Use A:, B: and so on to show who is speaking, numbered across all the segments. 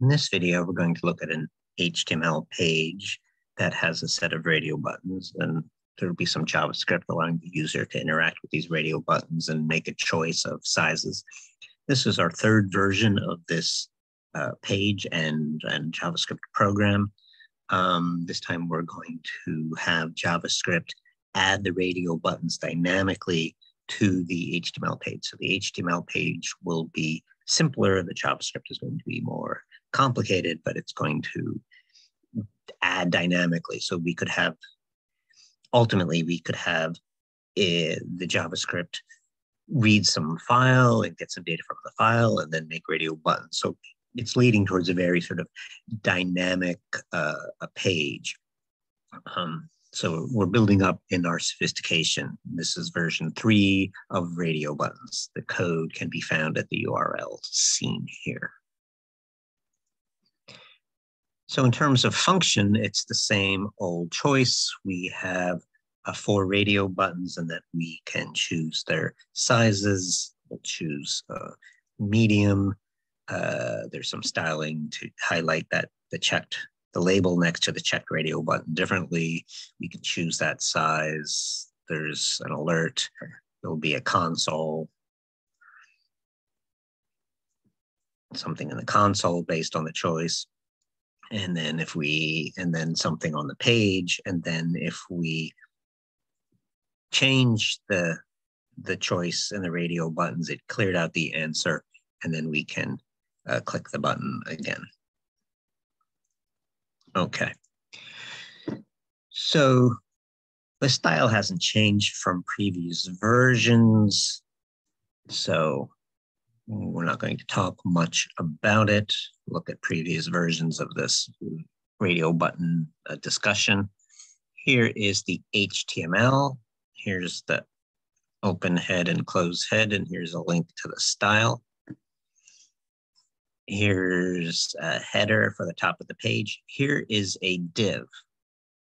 A: In this video, we're going to look at an HTML page that has a set of radio buttons and there'll be some JavaScript allowing the user to interact with these radio buttons and make a choice of sizes. This is our third version of this uh, page and, and JavaScript program. Um, this time we're going to have JavaScript add the radio buttons dynamically to the HTML page. So the HTML page will be simpler. The JavaScript is going to be more complicated, but it's going to add dynamically. So we could have, ultimately, we could have uh, the JavaScript read some file and get some data from the file and then make radio buttons. So it's leading towards a very sort of dynamic uh, a page. Um, so we're building up in our sophistication. This is version three of radio buttons. The code can be found at the URL seen here. So in terms of function, it's the same old choice. We have uh, four radio buttons and that we can choose their sizes. We'll choose uh, medium. Uh, there's some styling to highlight that the checked the label next to the checked radio button differently. We can choose that size. There's an alert. There'll be a console. Something in the console based on the choice. And then if we, and then something on the page. And then if we change the, the choice and the radio buttons, it cleared out the answer. And then we can uh, click the button again. Okay. So the style hasn't changed from previous versions. So we're not going to talk much about it. Look at previous versions of this radio button uh, discussion. Here is the HTML. Here's the open head and close head, and here's a link to the style. Here's a header for the top of the page. Here is a div.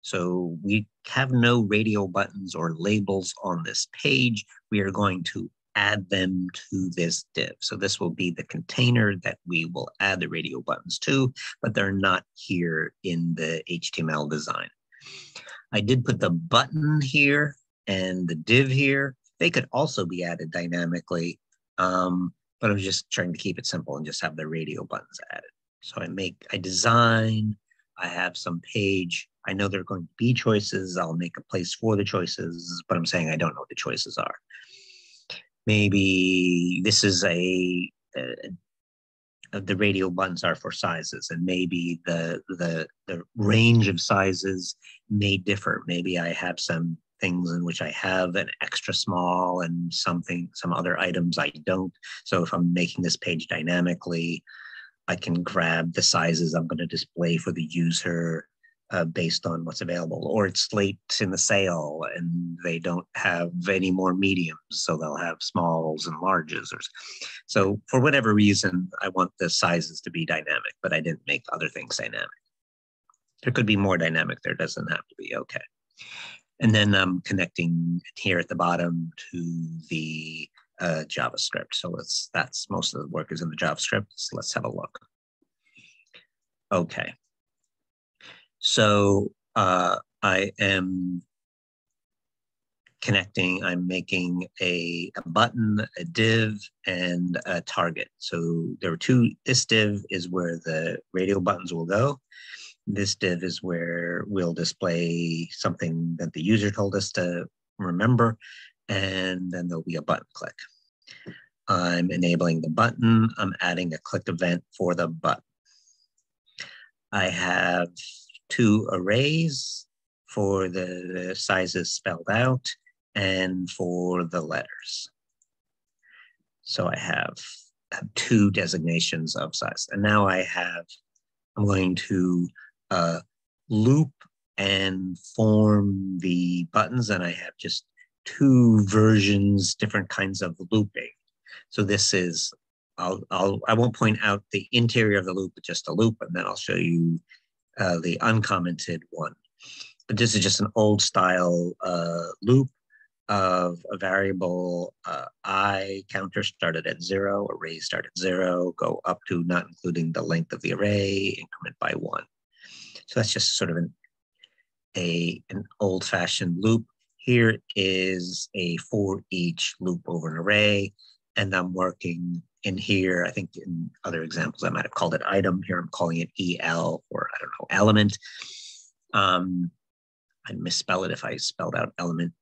A: So we have no radio buttons or labels on this page. We are going to add them to this div. So this will be the container that we will add the radio buttons to, but they're not here in the HTML design. I did put the button here and the div here. They could also be added dynamically. Um, but I'm just trying to keep it simple and just have the radio buttons added. So I make, I design, I have some page. I know there are going to be choices. I'll make a place for the choices, but I'm saying I don't know what the choices are. Maybe this is a, the radio buttons are for sizes and maybe the the the range of sizes may differ maybe i have some things in which I have an extra small and something, some other items I don't. So if I'm making this page dynamically, I can grab the sizes I'm going to display for the user uh, based on what's available. Or it's late in the sale and they don't have any more mediums, so they'll have smalls and larges. Or, so for whatever reason, I want the sizes to be dynamic, but I didn't make other things dynamic. There could be more dynamic. There doesn't have to be. Okay. And then I'm connecting here at the bottom to the uh, JavaScript. So let's, that's most of the work is in the JavaScript. So let's have a look. Okay. So uh, I am connecting, I'm making a, a, button, a div, and a target. So there are two, this div is where the radio buttons will go. This div is where we'll display something that the user told us to remember, and then there'll be a button click. I'm enabling the button. I'm adding a click event for the button. I have two arrays for the, sizes spelled out and for the letters. So I have, have two designations of size. And now I have, I'm going to uh, loop and form the buttons and I have just two versions, different kinds of looping. So this is, I'll, I'll, I won't point out the interior of the loop, but just a loop, and then I'll show you uh, the uncommented one. But this is just an old style uh, loop. of a variable uh, i counter started at zero, array start at zero, go up to not including the length of the array, increment by one. So that's just sort of an, a, an old fashioned loop. Here is a for each loop over an array, and I'm working in here. I think in other examples, I might have called it item. Here I'm calling it EL or I don't know, element. Um, I'd misspell it if I spelled out element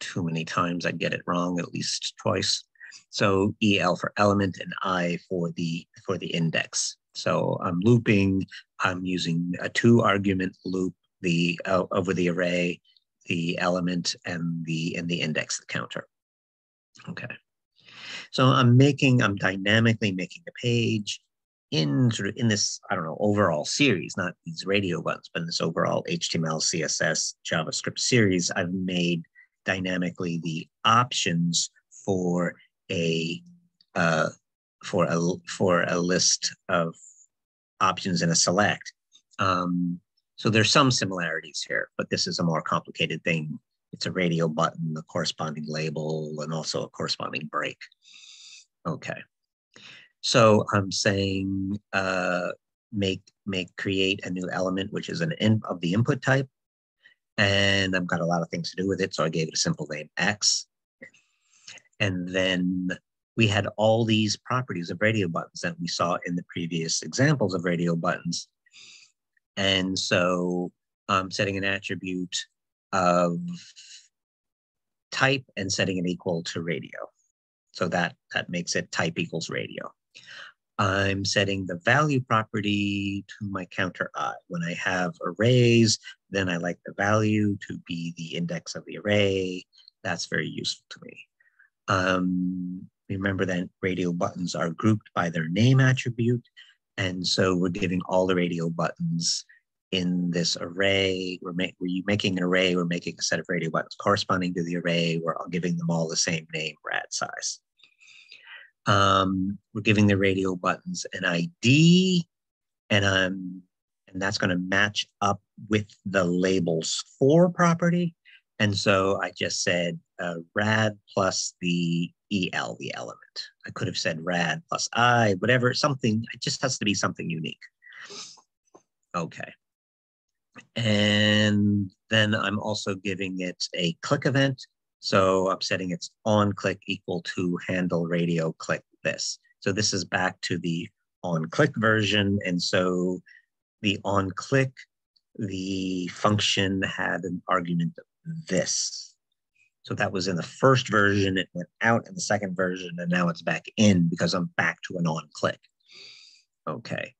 A: too many times. I'd get it wrong at least twice. So EL for element and I for the for the index. So I'm looping, I'm using a two argument loop the uh, over the array, the element and the and the index the counter. Okay. So I'm making, I'm dynamically making a page in sort of in this, I don't know, overall series, not these radio buttons, but in this overall HTML, CSS, JavaScript series, I've made dynamically the options for a uh, for a for a list of options in a select. Um, so there's some similarities here, but this is a more complicated thing. It's a radio button, the corresponding label, and also a corresponding break. Okay. So I'm saying uh, make make create a new element, which is an in of the input type. And I've got a lot of things to do with it. So I gave it a simple name X. And then we had all these properties of radio buttons that we saw in the previous examples of radio buttons. And so I'm setting an attribute of type and setting it equal to radio. So that, that makes it type equals radio. I'm setting the value property to my counter i. When I have arrays, then I like the value to be the index of the array. That's very useful to me. Um, remember that radio buttons are grouped by their name attribute. And so we're giving all the radio buttons in this array. We're, ma we're making an array, we're making a set of radio buttons corresponding to the array. We're all giving them all the same name, rad size. Um, we're giving the radio buttons an ID, and um, and that's going to match up with the labels for property. And so I just said uh, rad plus the EL, the element. I could have said rad plus I, whatever, something, it just has to be something unique. Okay. And then I'm also giving it a click event. So I'm setting its on click equal to handle radio click this. So this is back to the on click version. And so the on click, the function had an argument of this. So that was in the first version, it went out in the second version, and now it's back in because I'm back to an on click. Okay.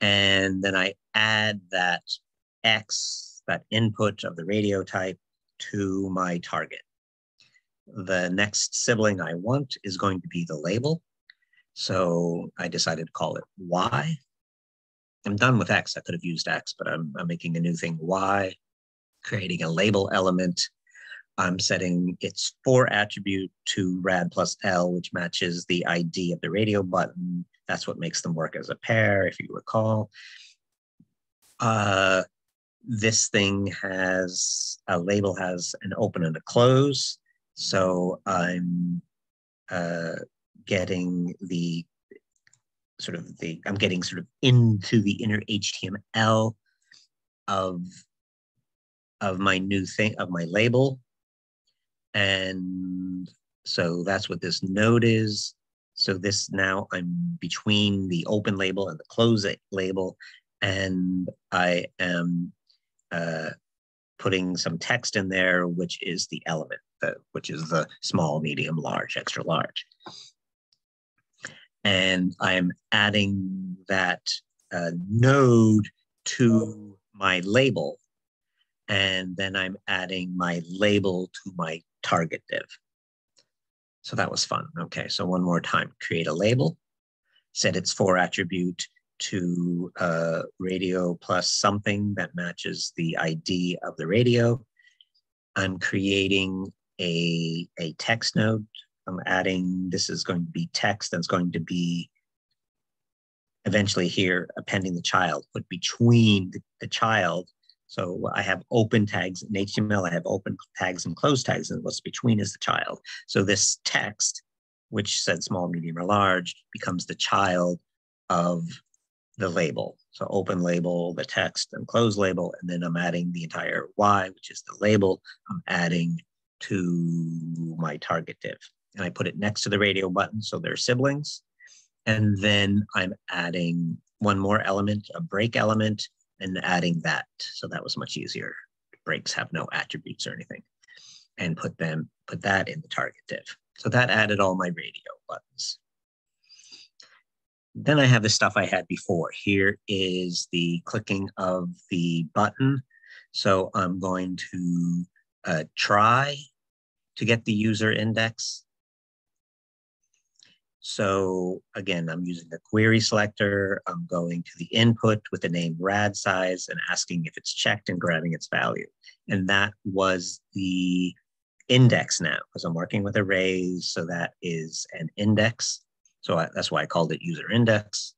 A: And then I add that X, that input of the radio type, to my target. The next sibling I want is going to be the label. So I decided to call it Y. I'm done with X. I could have used X, but I'm, I'm making a new thing Y, creating a label element. I'm setting its for attribute to rad plus L, which matches the ID of the radio button. That's what makes them work as a pair, if you recall. Uh, this thing has a label has an open and a close. So I'm uh, getting the sort of the, I'm getting sort of into the inner HTML of, of my new thing, of my label. And so that's what this node is. So this now I'm between the open label and the close label, and I am uh, putting some text in there, which is the element, the, which is the small, medium, large, extra large. And I'm adding that uh, node to my label. And then I'm adding my label to my target div. So that was fun. Okay, so one more time, create a label, set its for attribute to uh, radio plus something that matches the ID of the radio. I'm creating a, a text node. I'm adding, this is going to be text that's going to be eventually here appending the child, put between the, the child. So I have open tags in HTML, I have open tags and closed tags, and what's between is the child. So this text, which said small, medium, or large, becomes the child of the label. So open label, the text, and close label, and then I'm adding the entire Y, which is the label, I'm adding to my target div. And I put it next to the radio button, so they're siblings. And then I'm adding one more element, a break element, and adding that. So that was much easier. Breaks have no attributes or anything. And put them, put that in the target div. So that added all my radio buttons. Then I have the stuff I had before. Here is the clicking of the button. So I'm going to uh, try to get the user index so again, I'm using the query selector. I'm going to the input with the name rad size and asking if it's checked and grabbing its value. And that was the index now because I'm working with arrays. So that is an index. So I, that's why I called it user index.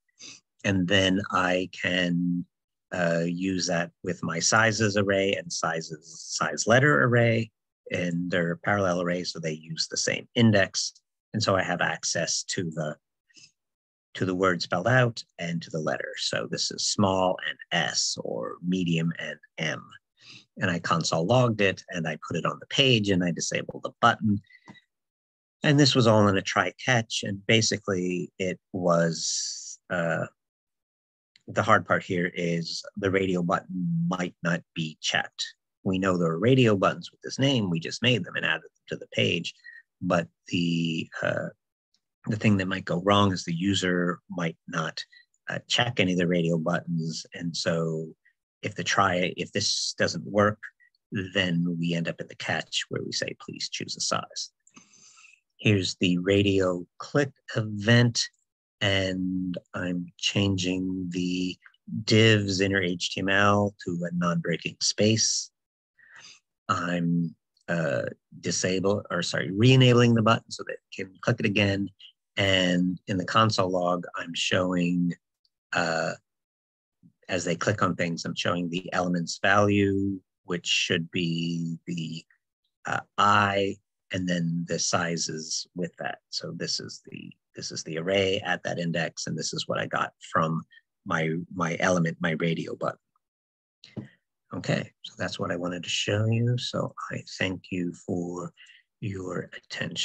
A: And then I can uh, use that with my sizes array and sizes size letter array. And they're parallel arrays, so they use the same index. And so I have access to the to the word spelled out and to the letter. So this is small and S or medium and M. And I console logged it and I put it on the page and I disabled the button. And this was all in a try catch. And basically it was, uh, the hard part here is the radio button might not be checked. We know there are radio buttons with this name. We just made them and added them to the page but the uh, the thing that might go wrong is the user might not uh, check any of the radio buttons, and so if the try if this doesn't work, then we end up in the catch where we say please choose a size. Here's the radio click event, and I'm changing the divs inner HTML to a non-breaking space. I'm uh, disable or sorry, re-enabling the button so that it can click it again. And in the console log, I'm showing, uh, as they click on things, I'm showing the elements value, which should be the uh, I, and then the sizes with that. So this is the this is the array at that index, and this is what I got from my my element, my radio button. Okay, so that's what I wanted to show you. So I thank you for your attention.